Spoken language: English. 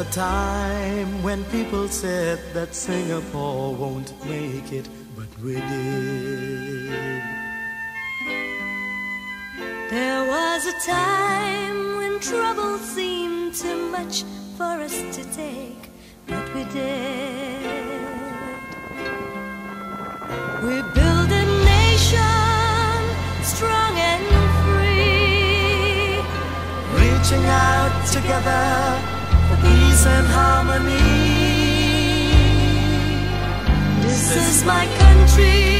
a time when people said that Singapore won't make it, but we did. There was a time when trouble seemed too much for us to take, but we did. We built a nation strong and free, Reaching out together peace and harmony. This is my country.